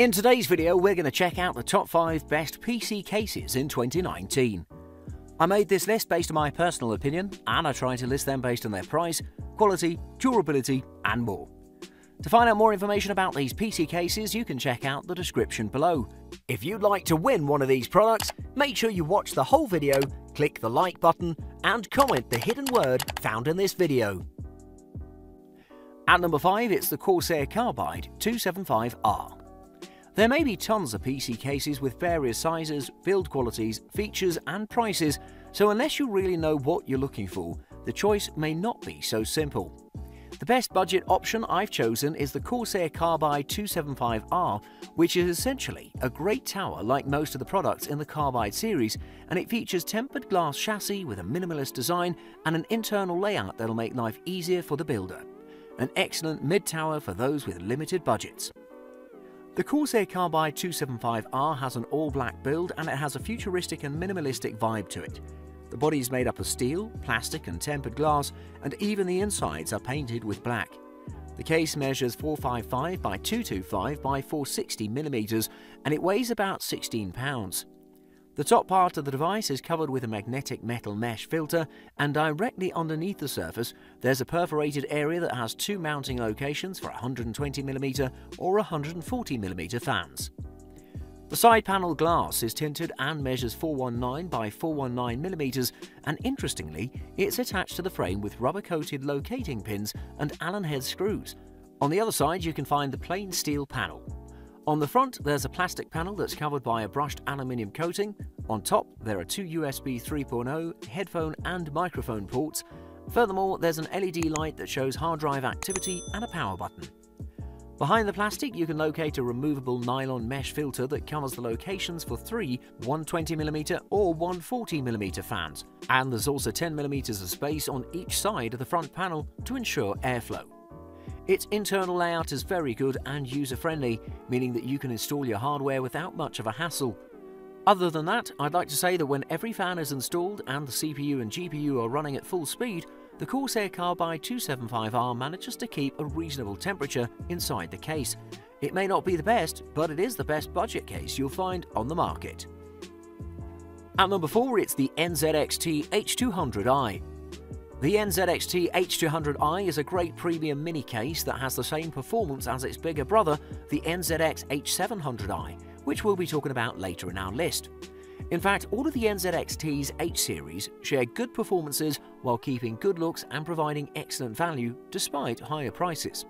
In today's video, we're going to check out the top 5 best PC cases in 2019. I made this list based on my personal opinion, and I try to list them based on their price, quality, durability, and more. To find out more information about these PC cases, you can check out the description below. If you'd like to win one of these products, make sure you watch the whole video, click the like button, and comment the hidden word found in this video. At number 5, it's the Corsair Carbide 275R. There may be tons of PC cases with various sizes, build qualities, features, and prices, so unless you really know what you're looking for, the choice may not be so simple. The best budget option I've chosen is the Corsair Carbide 275R, which is essentially a great tower like most of the products in the Carbide series, and it features tempered glass chassis with a minimalist design and an internal layout that'll make life easier for the builder. An excellent mid-tower for those with limited budgets. The Corsair Carbide 275R has an all-black build and it has a futuristic and minimalistic vibe to it. The body is made up of steel, plastic and tempered glass, and even the insides are painted with black. The case measures 455 by 225 by 460 mm and it weighs about 16 pounds. The top part of the device is covered with a magnetic metal mesh filter, and directly underneath the surface, there's a perforated area that has two mounting locations for 120mm or 140mm fans. The side panel glass is tinted and measures 419 by 419mm and interestingly, it's attached to the frame with rubber-coated locating pins and Allen head screws. On the other side you can find the plain steel panel. On the front there's a plastic panel that's covered by a brushed aluminium coating. On top there are two USB 3.0 headphone and microphone ports. Furthermore, there's an LED light that shows hard drive activity and a power button. Behind the plastic, you can locate a removable nylon mesh filter that covers the locations for three 120mm or 140mm fans, and there's also 10mm of space on each side of the front panel to ensure airflow. Its internal layout is very good and user-friendly, meaning that you can install your hardware without much of a hassle. Other than that, I'd like to say that when every fan is installed and the CPU and GPU are running at full speed, the Corsair Carbide 275R manages to keep a reasonable temperature inside the case. It may not be the best, but it is the best budget case you'll find on the market. At number 4, it's the NZXT H200i. The NZXT H200i is a great premium mini case that has the same performance as its bigger brother, the NZXT H700i, which we'll be talking about later in our list. In fact, all of the NZXT's H series share good performances while keeping good looks and providing excellent value despite higher prices.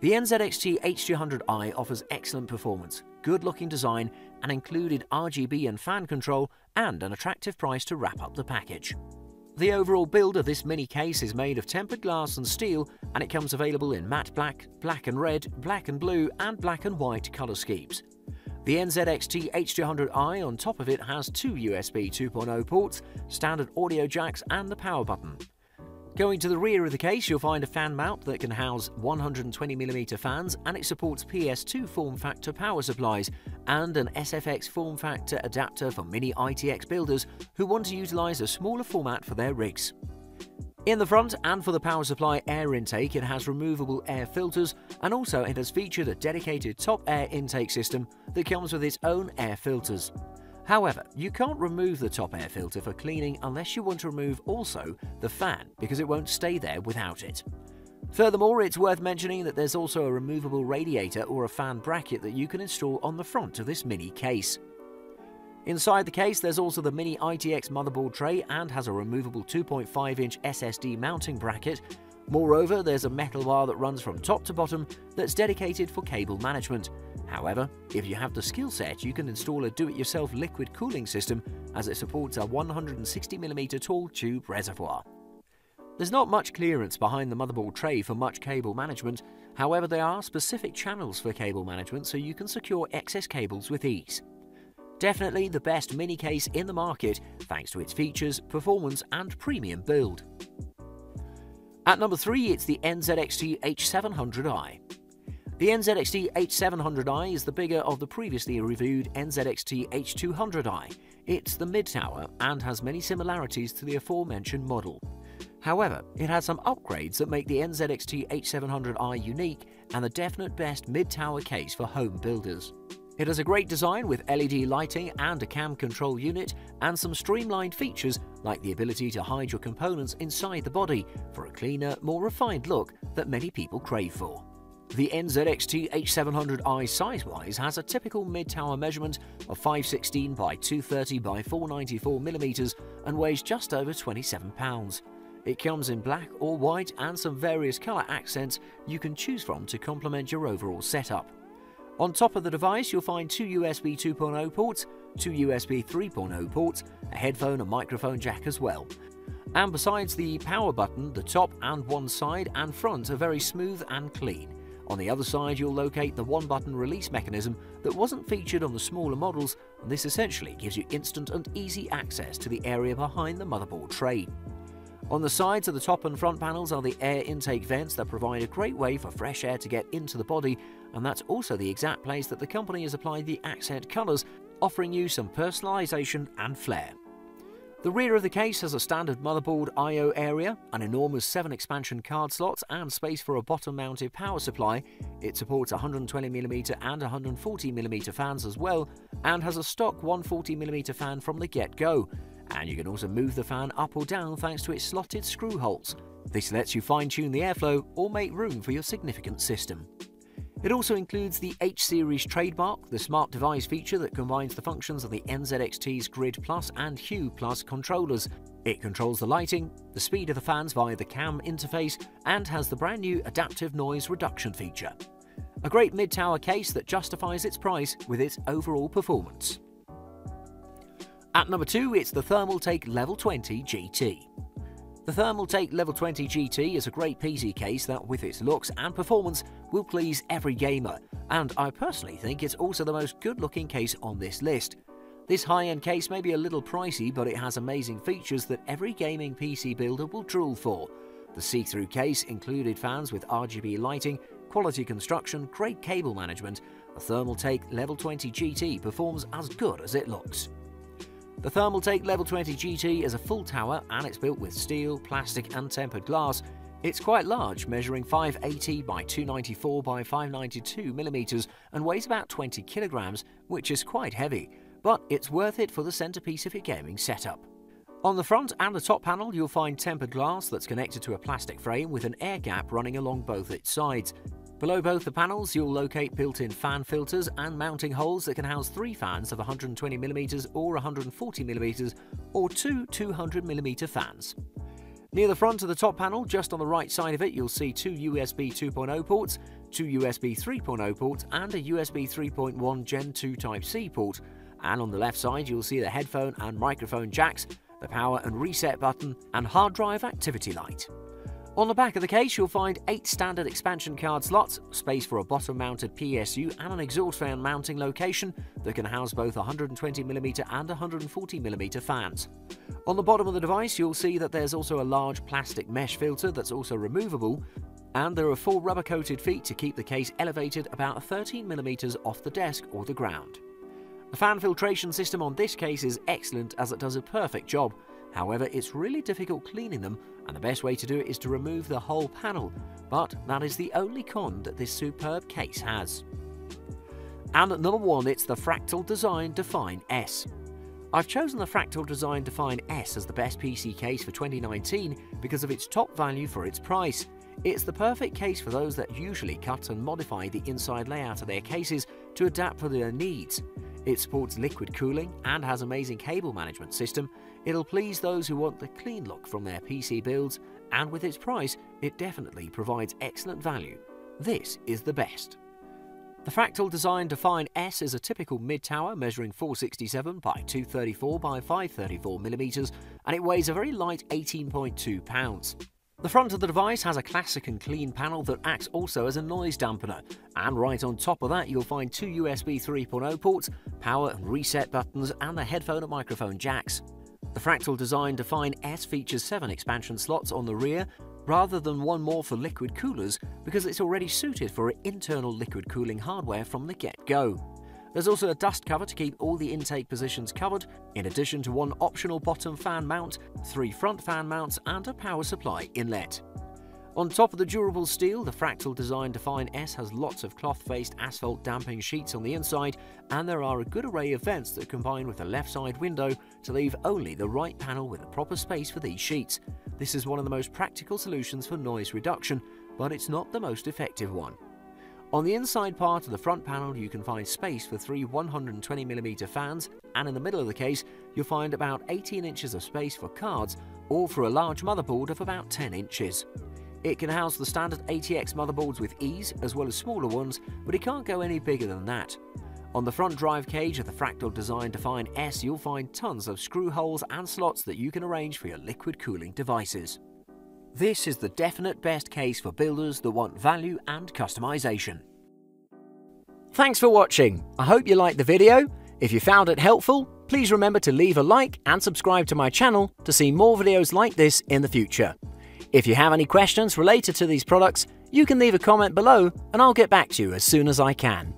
The NZXT H200i offers excellent performance, good looking design, and included RGB and fan control, and an attractive price to wrap up the package. The overall build of this mini case is made of tempered glass and steel, and it comes available in matte black, black and red, black and blue, and black and white colour schemes. The NZXT H200i on top of it has two USB 2.0 ports, standard audio jacks and the power button. Going to the rear of the case, you'll find a fan mount that can house 120mm fans and it supports PS2 form factor power supplies and an SFX form factor adapter for mini ITX builders who want to utilise a smaller format for their rigs. In the front and for the power supply air intake, it has removable air filters and also it has featured a dedicated top air intake system that comes with its own air filters. However, you can't remove the top air filter for cleaning unless you want to remove also the fan because it won't stay there without it. Furthermore, it's worth mentioning that there's also a removable radiator or a fan bracket that you can install on the front of this mini case. Inside the case, there's also the Mini ITX motherboard tray and has a removable 2.5-inch SSD mounting bracket. Moreover, there's a metal bar that runs from top to bottom that's dedicated for cable management. However, if you have the skill set, you can install a do-it-yourself liquid cooling system as it supports a 160mm tall tube reservoir. There's not much clearance behind the motherboard tray for much cable management, however there are specific channels for cable management so you can secure excess cables with ease. Definitely the best mini case in the market thanks to its features, performance and premium build. At number 3 it's the NZXT H700i. The NZXT H700i is the bigger of the previously reviewed NZXT H200i. It's the mid-tower and has many similarities to the aforementioned model. However, it has some upgrades that make the NZXT H700i unique and the definite best mid-tower case for home builders. It has a great design with LED lighting and a cam control unit and some streamlined features like the ability to hide your components inside the body for a cleaner, more refined look that many people crave for. The NZXT H700i size-wise has a typical mid-tower measurement of 516 by 230 by 494 mm and weighs just over 27 pounds. It comes in black or white and some various colour accents you can choose from to complement your overall setup. On top of the device, you'll find two USB 2.0 ports, two USB 3.0 ports, a headphone and microphone jack as well. And besides the power button, the top and one side and front are very smooth and clean. On the other side, you'll locate the one-button release mechanism that wasn't featured on the smaller models, and this essentially gives you instant and easy access to the area behind the motherboard tray. On the sides of the top and front panels are the air intake vents that provide a great way for fresh air to get into the body, and that's also the exact place that the company has applied the accent colours, offering you some personalisation and flair. The rear of the case has a standard motherboard I.O. area, an enormous 7 expansion card slots and space for a bottom-mounted power supply. It supports 120mm and 140mm fans as well, and has a stock 140mm fan from the get-go and you can also move the fan up or down thanks to its slotted screw holes. This lets you fine-tune the airflow or make room for your significant system. It also includes the H-Series trademark, the smart device feature that combines the functions of the NZXT's Grid Plus and Hue Plus controllers. It controls the lighting, the speed of the fans via the CAM interface, and has the brand new adaptive noise reduction feature. A great mid-tower case that justifies its price with its overall performance. At number 2, it's the Thermaltake Level 20 GT. The Thermaltake Level 20 GT is a great PC case that, with its looks and performance, will please every gamer, and I personally think it's also the most good-looking case on this list. This high-end case may be a little pricey, but it has amazing features that every gaming PC builder will drool for. The see-through case included fans with RGB lighting, quality construction, great cable management. The Thermaltake Level 20 GT performs as good as it looks. The Thermaltake Level 20 GT is a full tower and it's built with steel, plastic and tempered glass. It's quite large, measuring 580 by 294 by 592 millimeters and weighs about 20 kilograms, which is quite heavy, but it's worth it for the centerpiece of your gaming setup. On the front and the top panel, you'll find tempered glass that's connected to a plastic frame with an air gap running along both its sides. Below both the panels, you'll locate built-in fan filters and mounting holes that can house three fans of 120mm or 140mm or two 200mm fans. Near the front of the top panel, just on the right side of it, you'll see two USB 2.0 ports, two USB 3.0 ports and a USB 3.1 Gen 2 Type-C port. And on the left side, you'll see the headphone and microphone jacks, the power and reset button, and hard drive activity light. On the back of the case, you'll find 8 standard expansion card slots, space for a bottom-mounted PSU and an exhaust fan mounting location that can house both 120mm and 140mm fans. On the bottom of the device, you'll see that there's also a large plastic mesh filter that's also removable, and there are four rubber-coated feet to keep the case elevated about 13mm off the desk or the ground. The fan filtration system on this case is excellent as it does a perfect job, However, it's really difficult cleaning them, and the best way to do it is to remove the whole panel, but that is the only con that this superb case has. And at number one, it's the Fractal Design Define S. I've chosen the Fractal Design Define S as the best PC case for 2019 because of its top value for its price. It's the perfect case for those that usually cut and modify the inside layout of their cases to adapt for their needs. It supports liquid cooling and has amazing cable management system. It'll please those who want the clean look from their PC builds, and with its price, it definitely provides excellent value. This is the best. The Fractal Design Define S is a typical mid-tower measuring 467 by 234 by 534 mm and it weighs a very light 18.2 pounds. The front of the device has a classic and clean panel that acts also as a noise dampener, and right on top of that you'll find two USB 3.0 ports, power and reset buttons, and the headphone and microphone jacks. The Fractal Design Define S features 7 expansion slots on the rear, rather than one more for liquid coolers because it's already suited for internal liquid cooling hardware from the get-go. There's also a dust cover to keep all the intake positions covered, in addition to one optional bottom fan mount, three front fan mounts and a power supply inlet. On top of the durable steel, the Fractal Design Define S has lots of cloth-faced asphalt damping sheets on the inside, and there are a good array of vents that combine with the left side window to leave only the right panel with the proper space for these sheets. This is one of the most practical solutions for noise reduction, but it's not the most effective one. On the inside part of the front panel you can find space for three 120mm fans and in the middle of the case you'll find about 18 inches of space for cards or for a large motherboard of about 10 inches. It can house the standard ATX motherboards with ease, as well as smaller ones, but it can't go any bigger than that. On the front drive cage of the Fractal Design Define S, you'll find tons of screw holes and slots that you can arrange for your liquid cooling devices. This is the definite best case for builders that want value and customization. Thanks for watching. I hope you liked the video. If you found it helpful, please remember to leave a like and subscribe to my channel to see more videos like this in the future. If you have any questions related to these products, you can leave a comment below and I'll get back to you as soon as I can.